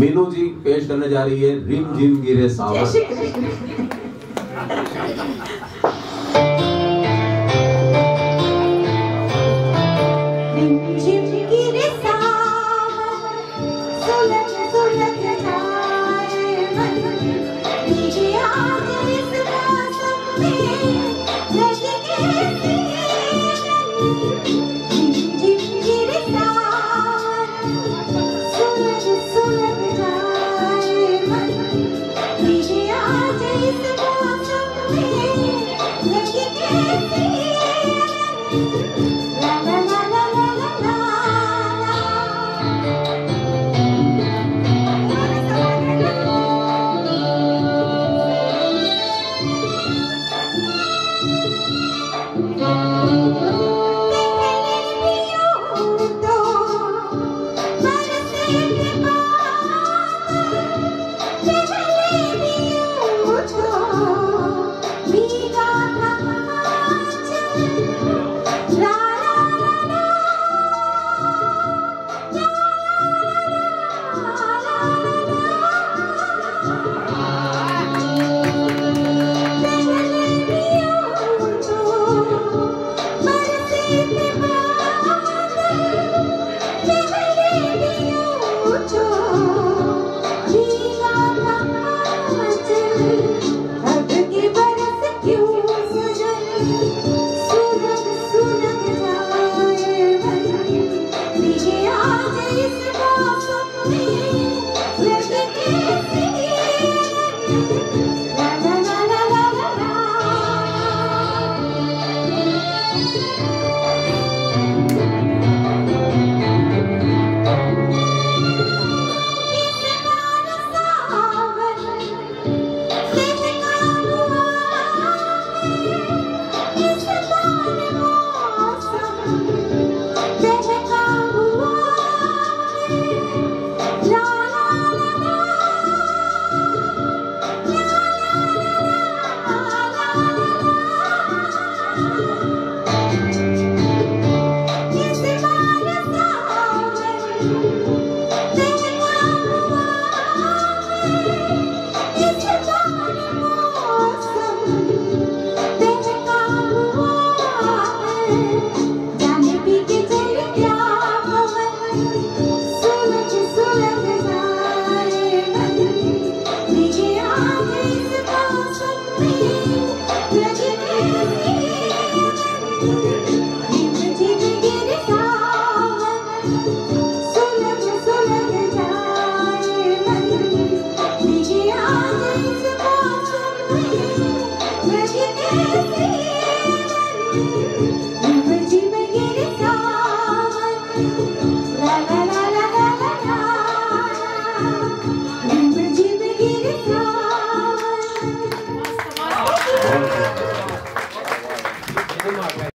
मीनू जी पेश करने जा रही है रिम जिम गिरे सावर Thank you. Música la la la la la la. Yes.